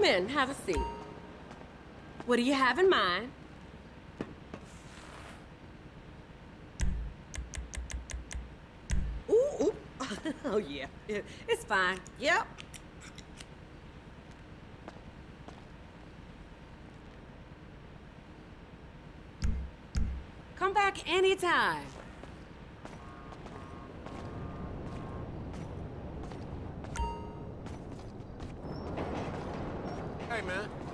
Come in, have a seat. What do you have in mind? Ooh, ooh. oh yeah, it's fine. Yep. Come back anytime. way, man.